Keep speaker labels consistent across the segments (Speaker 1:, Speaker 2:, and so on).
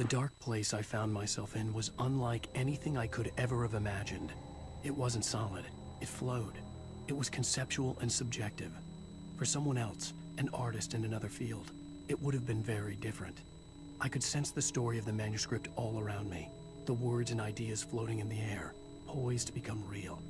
Speaker 1: The dark place I found myself in was unlike anything I could ever have imagined. It wasn't solid, it flowed. It was conceptual and subjective. For someone else, an artist in another field, it would have been very different. I could sense the story of the manuscript all around me, the words and ideas floating in the air, poised to become real.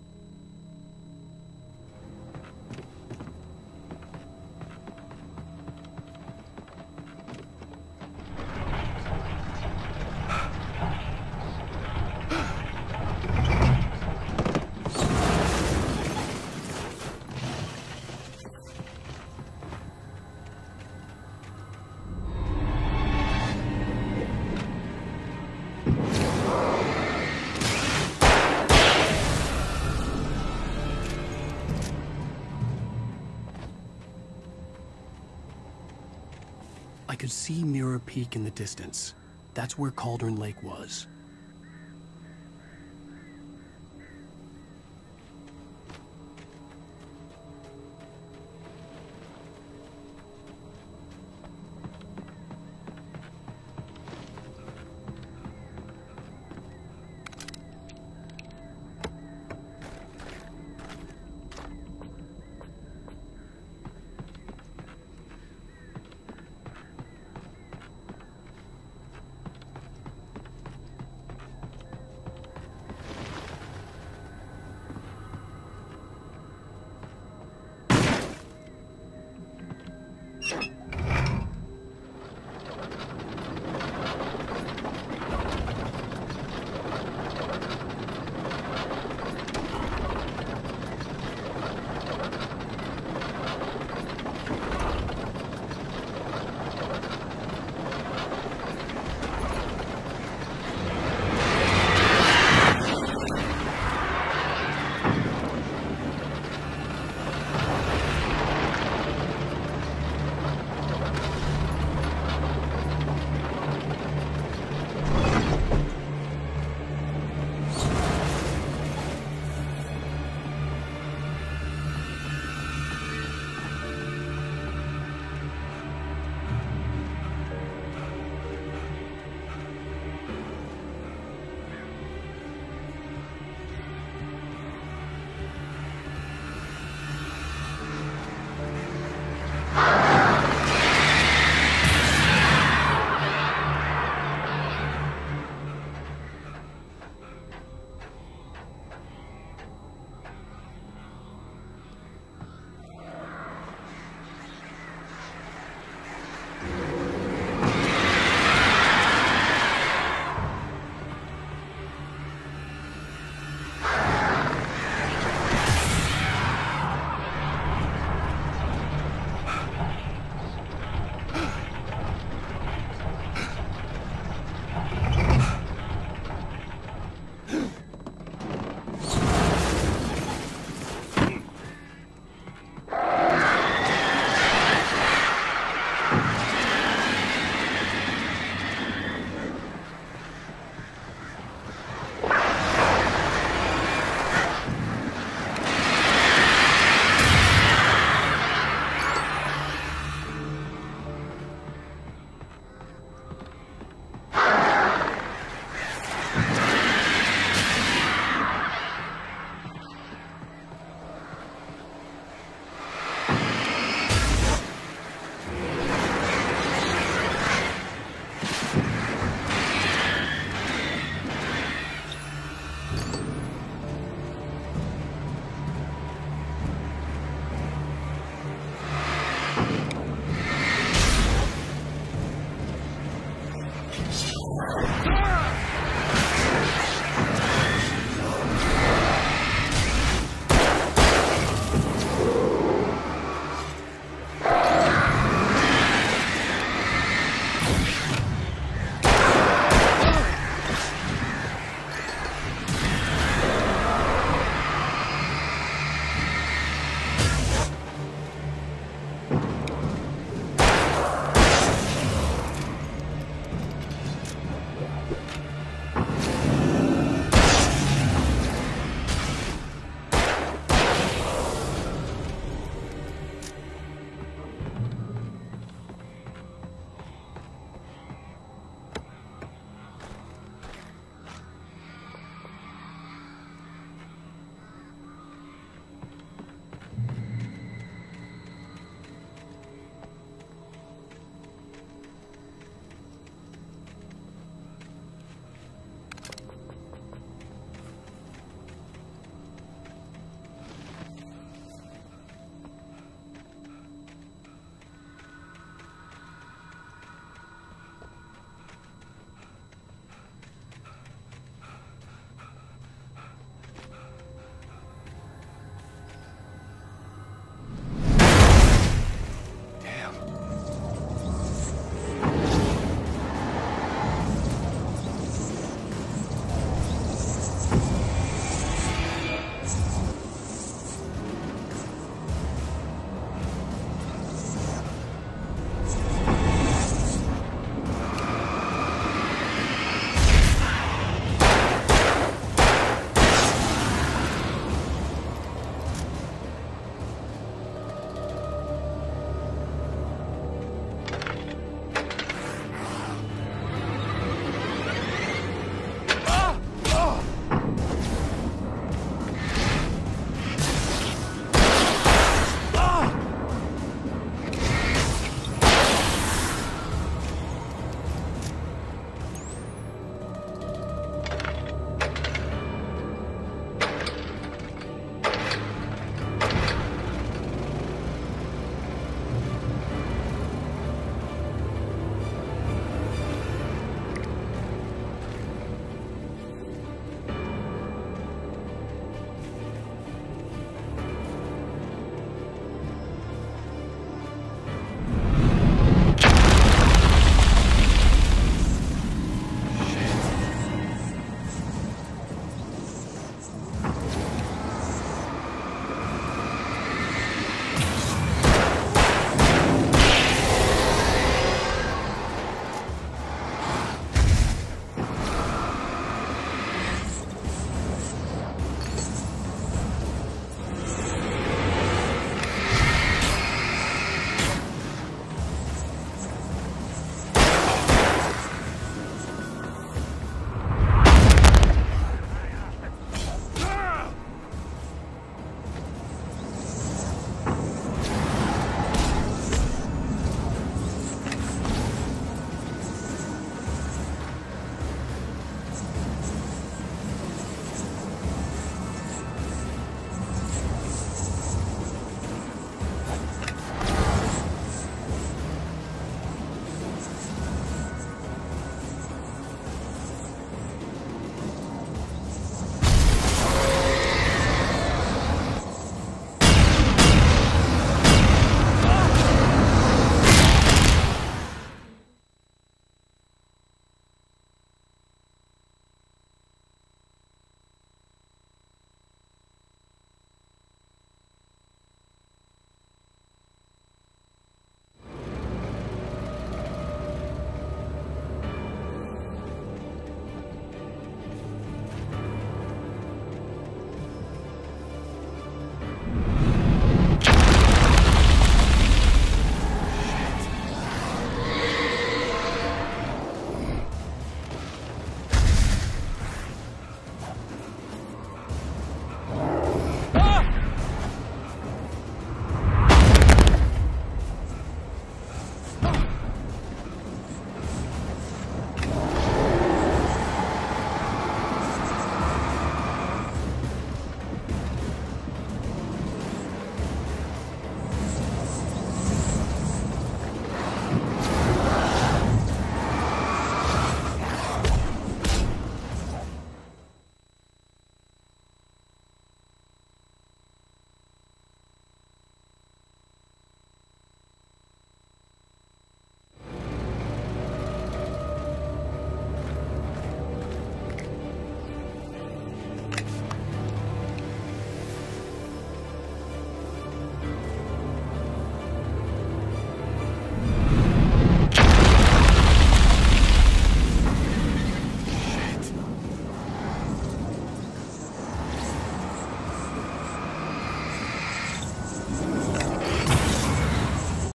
Speaker 1: Could see Mirror Peak in the distance. That's where Cauldron Lake was.